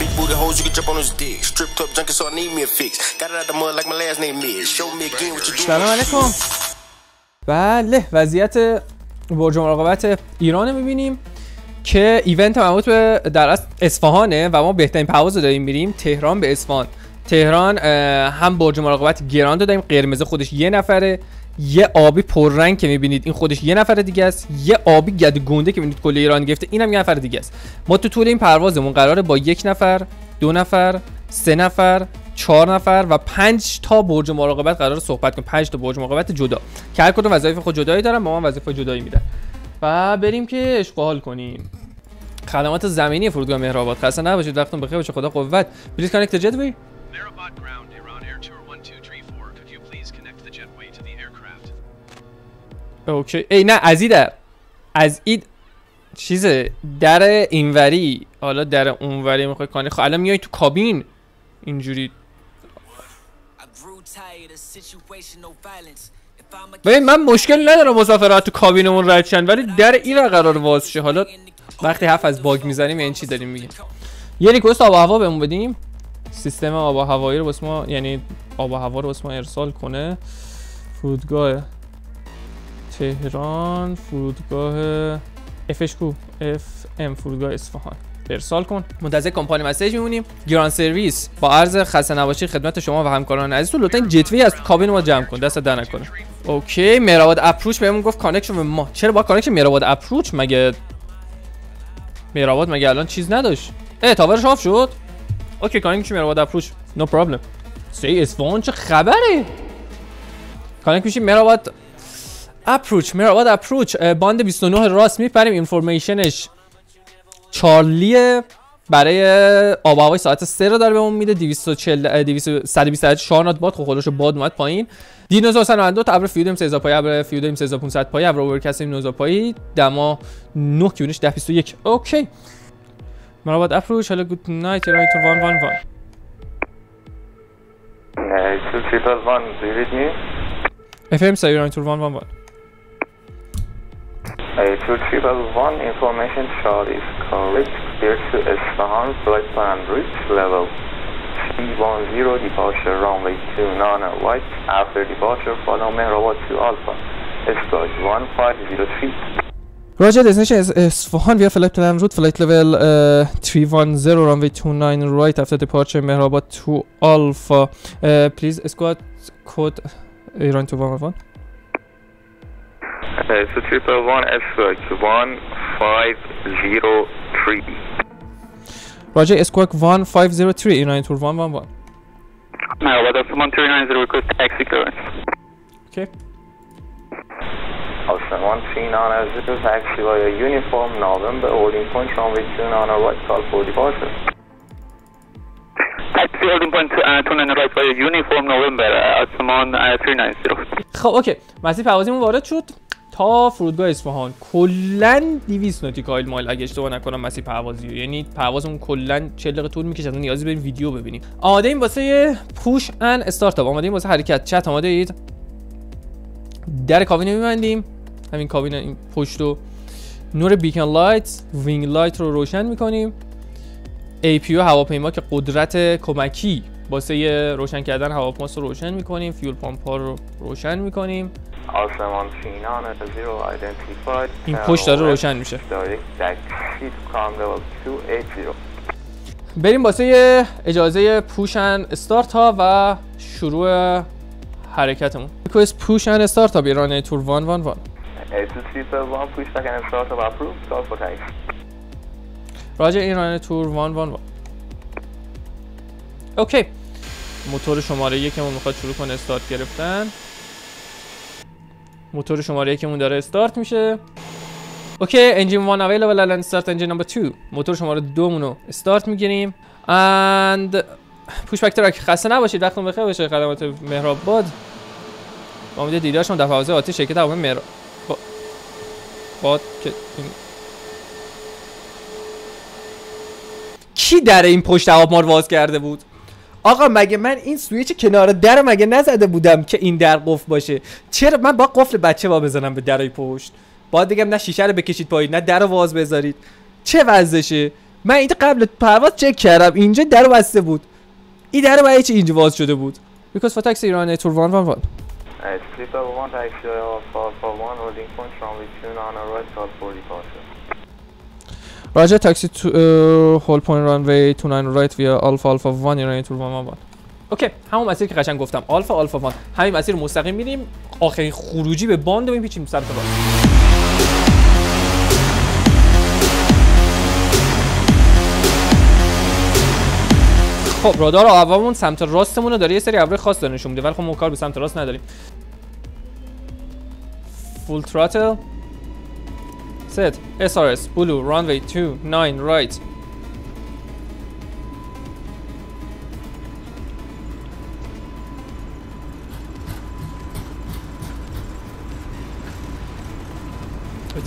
Big booty hoes, you can jump on his dick. Strip club junkie, so I need me a fix. Got it out the mud like my last name is. Show me again what you do. سلام علیکم بله وضعیت برج مراقبت ایران رو می‌بینیم که ایونت مربوط به در اصل اصفهانه و ما بهترین پرواز رو داریم میریم تهران به اصفهان تهران هم برج مراقبت گران داریم قرمز خودش یه نفره یه آبی پررنگ که می‌بینید این خودش یه نفر دیگه است. یه آبی گد گنده که می‌بینید کل ایران گرفته اینم یه نفر دیگه است. ما تو طول این پروازمون قراره با یک نفر دو نفر سه نفر چهار نفر و پنج تا برج مراقبت قرار صحبت کنیم. پنج تا برج مراقبت جدا. که هر کدوم وظایف خود جدایی دارن با ما وظایف جدایی میدن. و بریم که عشق کنیم. خدمات زمینی فرودگاه مهرآباد. خسته نباشید. وقتتون بخیر. باشه. خدا قوت. please connect jetway اوکی. ای نه از در از این چیزه در اینوری. حالا در اونوری می‌خوای کانی. خب الان میای تو کابین. اینجوری. ببین من مشکل ندارم مسافرات تو کابینمون رد شن ولی در این قرار باز شه. حالا وقتی حرف از باگ می‌زنیم این چی داریم میگیم؟ یه ریکوست آب و هوا بهمون بدیم. سیستم آب و هوایی رو واسه ما یعنی آب و هوا رو واسه ما ارسال کنه. فرودگاه تهران فرودگاه افش کو اف ام فرودگاه اصفهان. ارسال کن. منتظر کمپانی مسیج میمونیم. گران سرویس. با عرض خسته نباشی خدمت شما و همکاران عزیز تو لطفا جتوی از کابین ما جمع کن. دست در نکنه. اوکی مهرآباد اپروچ بهمون گفت کانکشن به ما. چرا با کانکشن مهرآباد اپروچ؟ مگه مهرآباد مگه الان چیز نداشت؟ اه تاورش آف شد. اوکی کانکشن مهرآباد اپروچ. نو پرابلم سی اصفهان چه خبره؟ کانکت میشیم مهرآباد اپروچ مهرآباد اپروچ باند 29 راست میپریم. اینفورمیشنش چارلیه. برای آب هوای ساعت 3 رو داره بهمون میده. 240 اه، 200 128 4 نات باد. خب خودش باد اومد پایین. دینوزور 92 تا ابر فیودیم 3000 پای ابر فیودیم 3500 پای ابر اورکاستیم 9000 پای دما 9 کیونش 1021 اوکی. مرحبا اپروچ حالا گود نایت رایت 111 Uh, two triple one, do you read me? FM say rایت 111 A2311 information shot is correct. Clear to Isfahan, plan bridge level. C10 departure runway two nine right. After departure, follow me robot to Alpha. Stage 1503. Roger, this is Isfahan via flight plan route, flight level uh, 310, runway 29 right after departure, Mehrabad to Alpha. Uh, please, squad code uh, Iran 2111. It's a triple one Esquark, 1503. Roger, Esquark 1503, United Tour 111. No, but that's 1390, request taxi clearance. Okay. Ocean 1390, taxi via uniform November, holding point runway 29 right, call for departure. Taxi holding point uh, 29 right a uniform November, Ocean 1390. خب اوکی مسیر پروازیمون وارد شد فرودگاه اصفهان. کلا 200 نوتیکایل مایل اگه اشتباه نکنم مسیر پروازی یعنی پروازمون کلا 40 دقیقه طول می‌کشه. نیازی بریم ویدیو ببینیم. آماده این واسه پوش ان استارتاپ. آماده این واسه حرکت. چت آماده اید؟ در کابین میبندیم همین کابین این پشت رو نور بیکن لایت وینگ لایت رو روشن می‌کنیم. APU هواپیما که قدرت کمکی واسه روشن کردن هواپیما رو روشن می‌کنیم. فیول پامپ رو روشن می‌کنیم. Osman 139 zero identified. این پشت داره روشن میشه Direct taxi to com level 280. بریم واسه اجازه پوشن استارت ها و شروع حرکتمون request push and start ها ایران تور 111 Uh, two triple one, push back and start up approved. Call for taxi. راجع ایران تور 111 okay موتور شماره یکمون می‌خواد شروع کنه استارت گرفتن موتور شماره یکمون داره استارت میشه. okay engine 1 available and start engine number 2 موتور شماره دومون رو استارت می‌گیریم. And پوش بک ترک خسته نباشید وقتتون بخیر باشه. خدمات مهراب باد. با امید دیدار شما در فواز آتی شرکت هواپیمای مهراب با... باد که کی در این پشت هواپیما رو باز کرده بود؟ آقا مگه من این سویچ کنار در مگه نزده بودم که این در قفل باشه؟ چرا من با قفل بچه با بزنم به درای پشت؟ باید بگم نه شیشه رو بکشید پایین نه در رو باز بذارید. چه وضعشه من اینجا قبل پرواز چک کردم اینجا در بسته بود. این در برای چی اینجا باز شده بود؟ Because for taxi ایران تور 111 Uh, Sleep level 1, taxi Alpha Alpha 1, holding point runway 2 on a right, south 4 departure. راجع تاکسی تو هول پوینت رانوی 29 رایت ویا آلفا آلفا 1 ایران تور 111 اوکی همون مسیر که قشنگ گفتم آلفا آلفا 1 همین مسیر مستقیم میریم. آخرین خروجی به باند رو میپیچیم سمت راست خب رادار عوامون سمت راستمون رو داره یه سری ابرای خاص داره نشون میده ولی خب ما کار به سمت راست نداریم. فول تراتل Set SRS Blue runway 29 right.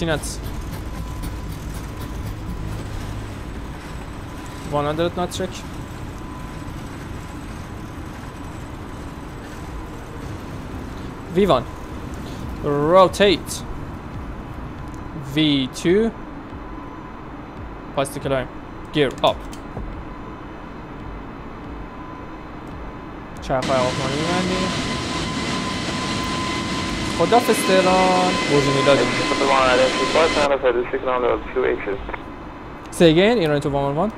Nuts. 100 knots check. V1. Rotate. V2 particular gear up. چرخ هواپیمایی می‌بندیم خدافظ تهران برج میلاد Say again, Iran to 111.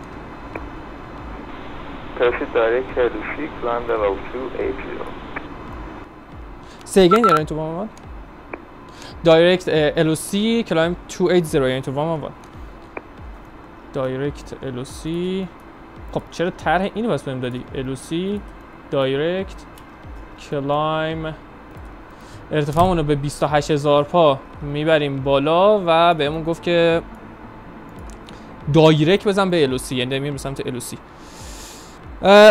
Turkish direct head 6, land level 280. Say again, to 111. دایرکت الوسی کلایم 280 یعنی تو وان وان دایرکت الوسی خب چرا طرح اینو بس بهم دادی؟ الوسی دایرکت کلایم ارتفاعمون رو به 28000 پا می‌بریم بالا و بهمون گفت که direct بزن به الوسی یعنی میریم سمت الوسی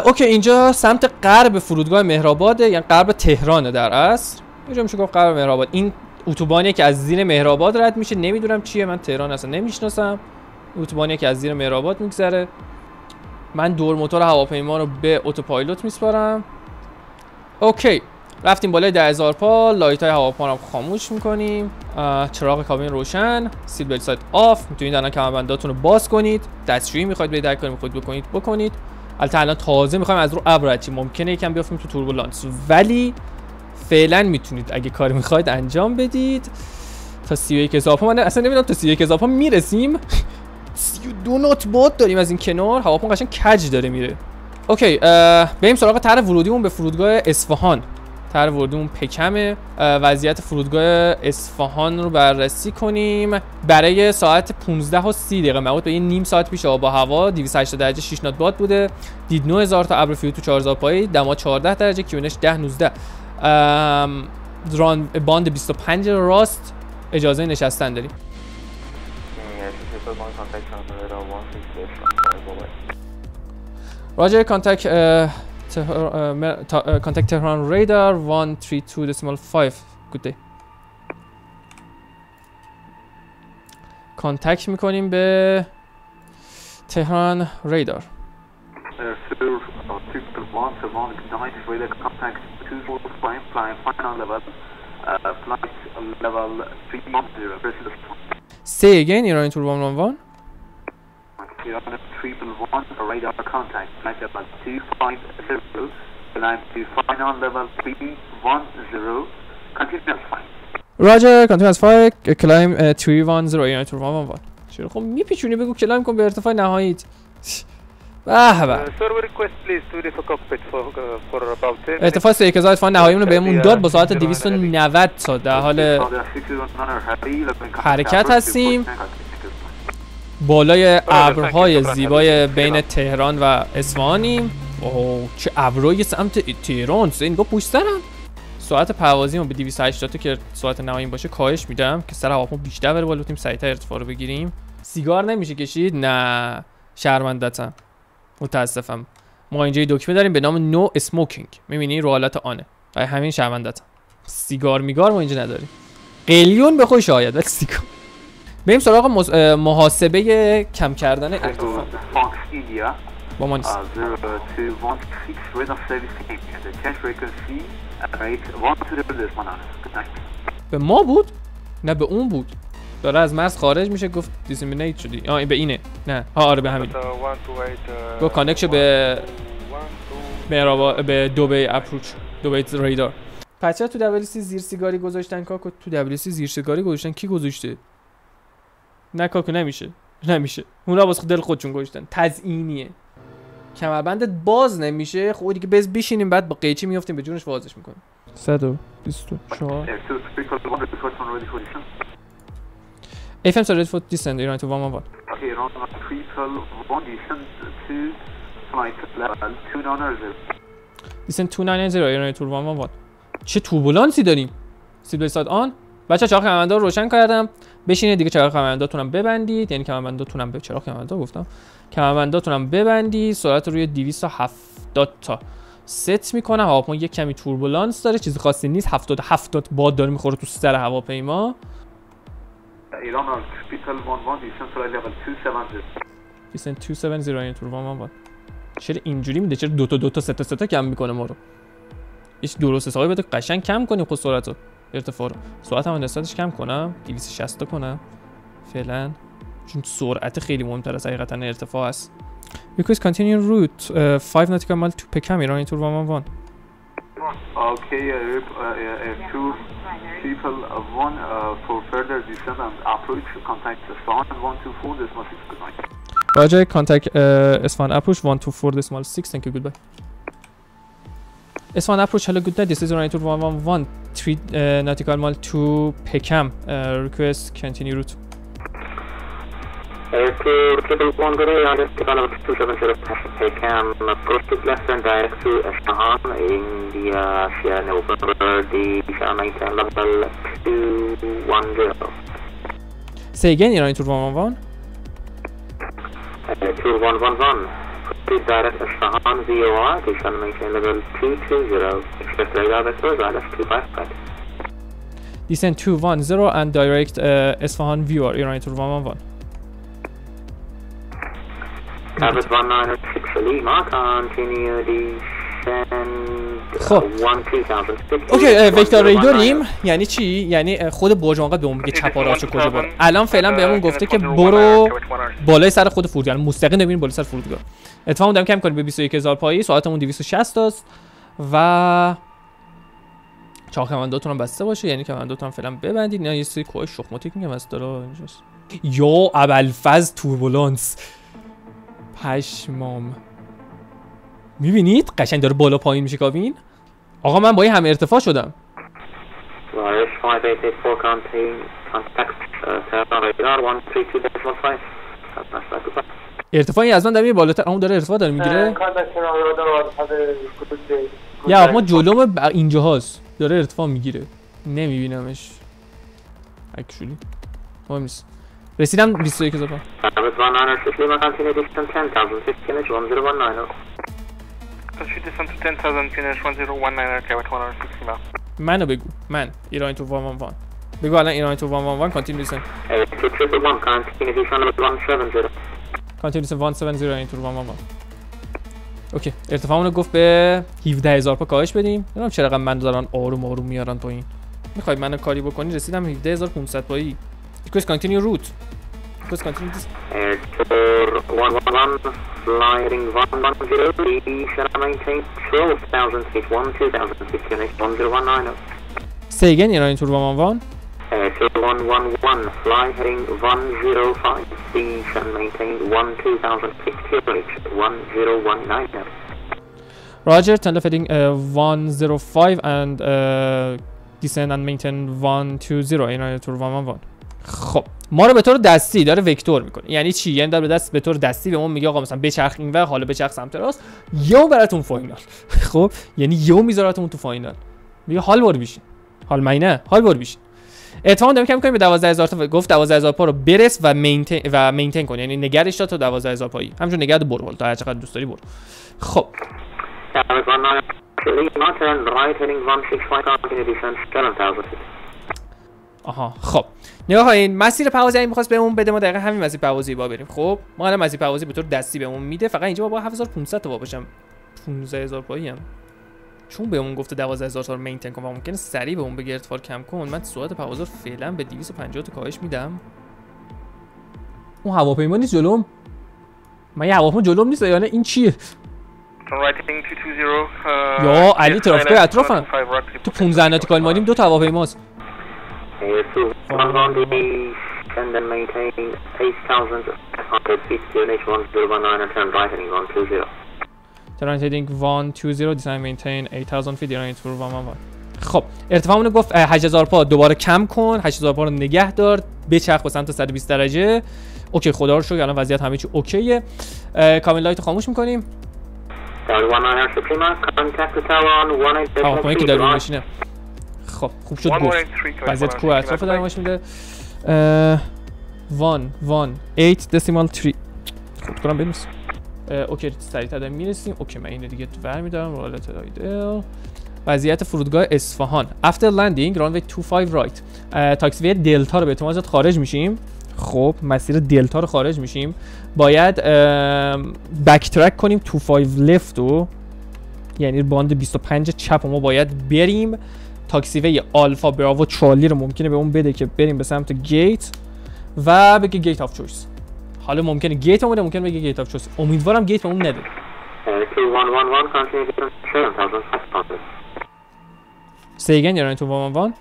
okay اینجا سمت غرب فرودگاه مهرآباده یعنی غرب تهرانه در اصل. اینجا میشه گفت غرب مهرآباد. این اتوبانیه که از زیر مهرآباد رد میشه. نمی‌دونم چیه من تهران اصلا نمی‌شناسم. اتوبانیه که از زیر مهرآباد میگذره. من دور موتور هواپیما رو به autopilot میسپارم. okay رفتیم بالای 10000 پا. light های هواپیما رو خاموش می‌کنیم. چراغ کابین روشن. seat belt sign off. می‌تونید الان کمربنداتون رو باز کنید. دستشویی می‌خواید به در کاری می‌خواید بکنید بکنید. البته الان تازه می‌خوایم از رو ابر. ممکنه یکم بیافتیم تو توربولانس. ولی فعلا می‌تونید اگه کاری می‌خواید انجام بدید. تا 31 اضافه من اصلا نمی‌دونم تا 31 اضافه می‌رسیم. 32 knot باد داریم از این کنار. هواپیما قشنگ کج داره میره. okay بریم سراغ طرح ورودیمون به فرودگاه اصفهان. طرح ورودیمون پکمه. وضعیت فرودگاه اصفهان رو بررسی کنیم. برای ساعت 15 و 30 دقیقه مربوط به یه نیم ساعت پیش آب هوا 280 درجه 6 knot باد بوده. دید 9000 تا ابر few تو 4000 پایی دما 14 درجه QNH 10 19 ام، ران باند 25 راست اجازه نشستن داریم Yes, this is one contact on the radar 168 away. راجر کانتکت تهران رادار 132 decimal 5 good day کانتکت می‌کنیم به تهران رادار Uh, Sir, uh, triple one, seven, ignite, radar contact, two four five, flying final level, uh, flight level three one zero, proceed to Say again ایرانی تور وان وان You're on a triple one, radar contact, flight level two five zero, climb to final level three one zero, continuous flight. راجر کانتینوس فایر کلایم 310 ایرانی تور وان وان چرا خب میپیچونی بگو کلایم کن به ارتفاع نهاییت به به sir, we request please to leave a cockpit for, uh, for about 10 ارتفاع 3000 ارتفاع نهاییمون رو بهمون داد با ساعت 290 تا در حال Call the 601 heavy, looking contact حرکت هستیم. 2.9 continuous flight. بالای ابرهای زیبای بین تهران و اصفهانیم. اوه چه ابرای سمت تهران. این گفت پشت سرم ساعت پروازیمو به 280 تا که ساعت نهاییم باشه کاهش میدم که سر هواپیما بیشتر بره بالا بتونیم سریعتر ارتفاع رو بگیریم. سیگار نمیشه کشید؟ نه. شرمندتم. متاسفم. ما اینجا یه دکمه داریم به نام نو اسموکینگ می‌بینی؟ رو حالت آنه. برای همین شرمندتم سیگار میگار ما اینجا نداریم. قلیون به خود شاید ولی سیگار. بریم سراغ مز- محاسبه کم کردن ارتفاع. با ما نیست. Uh, 0216 radar service came in. The test frequency uh, rate 1 to the this one on. Good night. به ما بود؟ نه به اون بود. داره از مرز خارج میشه گفت دیسیمینیت شدی. آه این به اینه. نه. ها آره به همین. گفت کانکشن به. به به دوبی اپروچ دوبی ریدار پس چرا تو دبلیسی زیر سیگاری گذاشتن کاکو؟ تو دبلیسی زیر سیگاری گذاشتن کی گذاشته؟ نه کاکو نمیشه. نمیشه. اونا واسه دل خودشون گذاشتن. تزیینیه کمربندت باز نمیشه. خب دیگه بز بشینیم بعد با قیچی میافتیم به جونش بازش می‌کنیم. 124 Air 2, triple one, report on ready for descent. Iran to 111 Okay, Iran on. Triple one, descent to flight level two nine zero. descend 290 Iran to 111 چه توربولانسی داریم سیبل ساد آن بچه چراغ کمربندار رو روشن کردم بشینید دیگه چراغ کمربنداتونم ببندید یعنی کمربنداتونم به چراغ کمربندار گفتم کمربنداتونم ببندید سرعت رو روی 270 تا ست می‌کنم هواپیما یک کمی توربولانس داره چیزی خاصی نیست 70 70 باد داره می‌خوره تو سر هواپیما One one, descent flight level two seven zero. دیسن 270 این تور وان وان چرا اینجوری میده؟ چرا دو تا دو تا سه تا سه تا کم می‌کنه ما رو؟ هیچ درست حسابی بده قشنگ کم کنیم خود سرعت رو. ارتفاع رو. سرعت هم نسبتش کم کنم. 260 تا کنم. فعلا. چون سرعت خیلی مهمتر از حقیقتا ارتفاع است. Request continue route uh, 5 nautical mile to Peckham Iran into 111 Okay, uh, uh, 2, people, uh, one, uh, for further descent and approach, contact Swan 124, this must good night. Roger contact uh, S1 approach 124 decimal 6 thank you goodbye. S1 approach hello good day this is into 111 3 uh, nautical mile to Peckham. Request continue route aircrew triple phone करें यहाँ इसके बाद two seven zero एक हम approach two and direct to Shahan India share November Say again, you're on tour 111? Uh, tour 111. Proceed direct to VOR, Kishan maintain level 220. Express radar vectors, RF 255. Descend 210 and direct uh, Isfahan VOR, you're on tour 111. Abbott 196 Lima, continue descend خب. uh, 1060. اوکی وکتور ری داریم یعنی چی؟ یعنی خود برج آنقدر به اون میگه چپ آراشو کجا برو الان فعلا بهمون گفته که برو بالای سر خود فرودگاه یعنی مستقیم نمیریم بالای سر فرودگاه اتفاقا داریم کم کنیم به 21000 پایی. ساعتمون 260 است. و چاق کمنداتون هم بسته باشه. یعنی کمنداتون هم فعلا ببندید. نه یه سری کوه شخماتیک میگم از داره اینجاست. یا ابوالفضل توربولانس پشمام. می‌بینید؟ قشنگ داره بالا پایین میشه کابین؟ آقا من با این همه ارتفاع شدم. Virus 5884 contain contact Terra radar 132.5. That's not like goodbye. ارتفاعی از من میره بالاتر اون داره ارتفاع داره می‌گیره یا ما جلوم اینجا هاست داره ارتفاع می‌گیره. نمیبینمش. actually مهم نیست. رسیدم 21 هزار Abbott 196 Lima, continue distance 10,000, QNH 1019. Proceed descent to 10,000, QNH 1019, aircraft 160 miles. منو بگو. من. Iran two one one one. بگو الان Iran two one one one continue descent Air 2 triple one, continue descent level 170. continue descent 170 Iran two one one one. okay. ارتفاعمون رو گفت به 17 هزار پا کاهش بدیم. نمی‌دونم چرا من دارن آروم آروم میارن پایین. می‌خواید منو کاری بکنی؟ رسیدم 17500 پایی. request continue route request continue Air 111, fly heading 110, descent maintain 12,000 feet, 12,000 feet, QNH 1019. Say again Iran two one one Air 111, fly heading 105, descent maintain 12,000 feet, QNH 1019. Roger, turn left heading uh, 105 and uh, descend and maintain 120 Iran two 111 خب ما رو به طور دستی داره vector می‌کنه. یعنی چی؟ یعنی داره به دست به طور دستی به ما میگه آقا مثلا بچرخ اینور حالا بچرخ سمت راست. یهو براتون final. خب؟ یعنی یهو میذارتون تو final. میگه حال بر بیشین حال می نه حال بر بیشین اتفاقا داریم کم کنیم به 12000 تا گفت 12000 پا رو برس و maintain و maintain کن یعنی نگرش تا 12000 پایی. همچون نگرد برو تا هر چقدر دوست داری برو. خب. Air 119, Lima, turn right heading 165, continue descent 7,000 feet. آها خب. نگاه کنین مسیر پروازی اگه می‌خواست بهمون بده ما دقیقا همین مسیر پروازی با بریم. خب ما الان مسیر پروازی به طور دستی بهمون میده. فقط اینجا با 7500 تا با باشم 15000 پایی هم. چون به اون گفته 12000 تا رو مینتین کن و ممکنه سریع به اون بگه ارتفاع کم کن من سرعت پرواز رو فعلا به 250 تا کاهش میدم. اون هواپیما نیست جلوم؟ من یه هواپیما جلوم نیست یا نه این چیه؟ Runway 220, uh, یا علی 25 Rock, تو 15 nautical mile دو تا هواپیماست. And then maintain 8,500 feet to QNH1019 and turn right heading 120. turn right heading 120 descend maintain 8000 feet Iran two 111 خب ارتفاعمون گفت اه، 8000 پا دوباره کم کن 8000 پا رو نگه دار بچرخ به سمت 120 درجه. اوکی خدا رو شکر الان وضعیت همه چی اوکیه. کامل لایت رو خاموش می‌کنیم. Tower 19 Suprema, contact the tower on 18 decimal هواپیمایی که 3 داره on بشینه خب خوب شد گفت. خوب on اطراف three, داره left ماش میده وان وان. 8 دسیمال 3 خود کنم بنویس اه، اوکی سریعتر داریم می‌رسیم. اوکی من اینو دیگه ور میدارم. رولت رایدل وضعیت فرودگاه اصفهان. افتر لندینگ رانوی 25 رایت taxiway delta رو به احتمال زیاد خارج میشیم. خب مسیر delta رو خارج میشیم. باید backtrack کنیم 25 left رو. یعنی باند 25 چپ رو ما باید بریم. taxiway alpha bravo charlie رو ممکنه به اون بده که بریم به سمت گیت و بگه gate of choice. حالا ممکنه گیت بده ممکنه بگه gate of choice. امیدوارم گیت به اون نده. 2111, continue to 7500. say again Iran two one one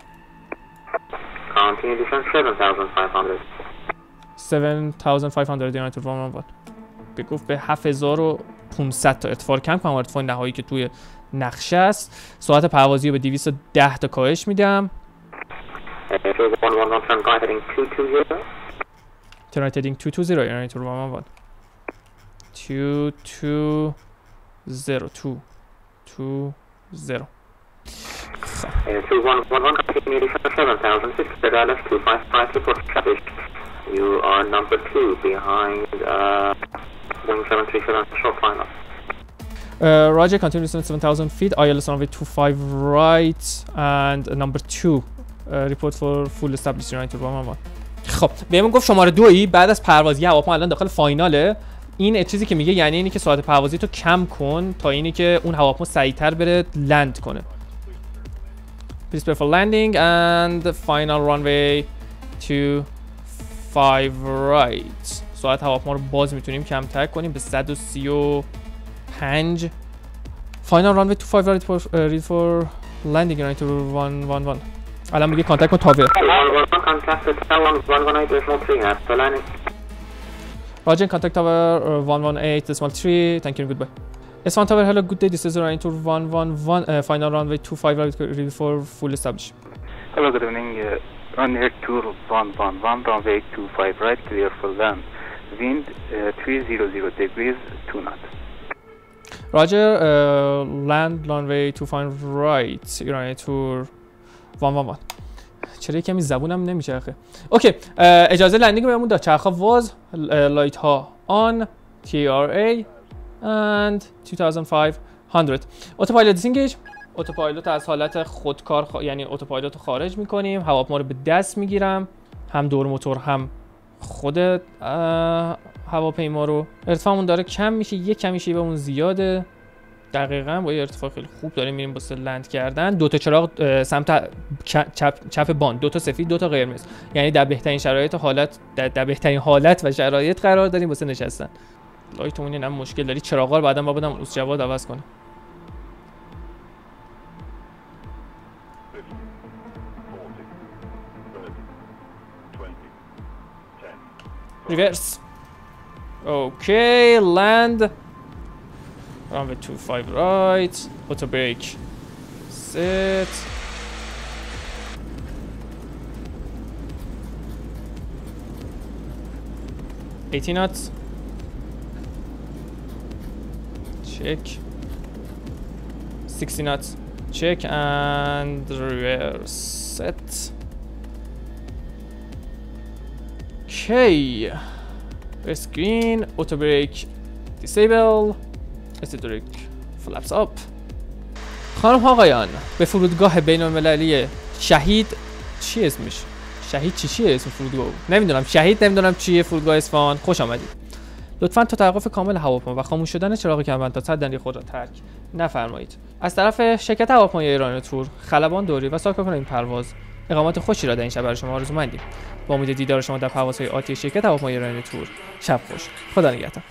Continue descent 7500. 7500 Iran two one one به گفت به 7500 تا ارتفاع رو کم کنم ارتفاع نهایی که توی نقشه است ساعت پروازی رو به 210 تا کاهش میدم ترانیت هیدینگ 220 turn right heading 220 Iran Air two رو 2-2-0 2-0 You are number 2 behind uh, 1737 final Uh, Roger, continue descent 7,000 feet. ILS runway 25 right and number 2. Uh, report for full established runway to 111. خب بهمون گفت شماره دویی بعد از پرواز یه هواپیما الان داخل فایناله این چیزی که میگه یعنی اینی که ساعت پروازی تو کم کن تا اینی که اون هواپیما سریعتر بره land کنه prepare for landing and final runway two 5 right ساعت هواپیما رو باز می‌تونیم کمتر کنیم به 135 Final runway to 5 right for, uh, ready for landing runway to 111 الان میگه کانتکت کن تاور 2111, contact the tower on 118.3 after landing. Roger, contact tower uh, 118 decimal 3. Thank you and goodbye. S1 tower, hello, good day. This is running to 111. Uh, final runway 25 right ready for full establish. Hello, good evening. Uh, on air tour 111, runway 25 right, clear for land. Wind uh, 300 degrees, 2 knot. Roger, uh, land runway 25 right. Runway tour 111. چرا یه کمی زبونم نمیچرخه OK اجازه landing بهمون داد چرخ واز light ها on terrain 2500 autopilot disengage autopilot از حالت خودکار خ... یعنی autopilot رو خارج می‌کنیم هواپیما رو به دست می‌گیرم هم دور موتور هم خود هواپیما رو. ارتفاعمون داره کم میشه یه کمی شیبمون زیاده. دقیقا با یه ارتفاع خیلی خوب داریم میریم واسه land کردن. دو تا چراغ سمت چپ چپ باند دو تا سفید دو تا قرمز. یعنی در بهترین شرایط و حالت در, در بهترین حالت و شرایط قرار داریم واسه نشستن. لایتمون هم مشکل داری چراغا رو بعدا با بدم اوس جواد عوض کنه. Reverse. Okay, land. Runway 25 right. Auto brake. Set. Eighty knots. Check. Sixty knots. Check and reverse. Set. Okay. Screen, auto brake, disable, استدریک فلپس آپ خانم آقایان به فرودگاه بین المللی شهید چی اسمش شهید چی چیه اسم فرودگاه؟ نمی‌دونم. شهید نمی‌دونم چیه فرودگاه اصفهان. خوش آمدید. لطفا تا توقف کامل هواپیما و خاموش شدن چراغ کمربند تا صد خود را ترک نفرمایید. از طرف شرکت هواپیمای ایران تور خلبان دوری و ساکن این پرواز اقامت خوشی را در این شب برای شما آرزومندیم. با امید دیدار شما در پروازهای آتی شرکت هواپیمای ایران تور شب خوش. خدا نگهدار.